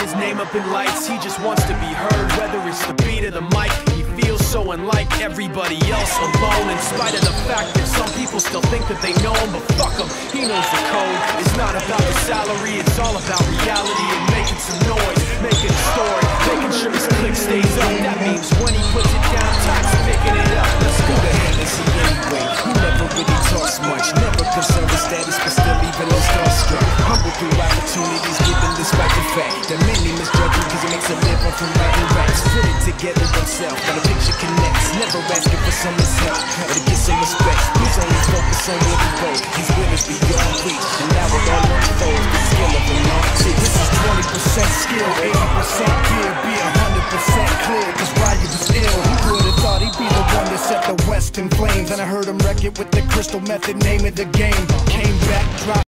his name up in lights, he just wants to be heard, whether it's the beat of the mic. He feels so unlike everybody else alone, in spite of the fact that some people still think that they know him, but fuck him, he knows the code. It's not about the salary, it's all about reality and making some noise, making a story, opportunities given despite the fact that many misjudge him because he makes a living from writing raps. Put it together himself, but a picture connects. Never asking for someone's help or to get some respect. He's only focused on where he goes. His will is beyond reach, and now it all unfolds. The skill of a long See, this is 20% skill, 80% gear, be 100% clear. Cause Ryan was ill. Who would've thought he'd be the one that set the West in flames? And I heard him wreck it with the crystal method, name of the game. Came back, dropped.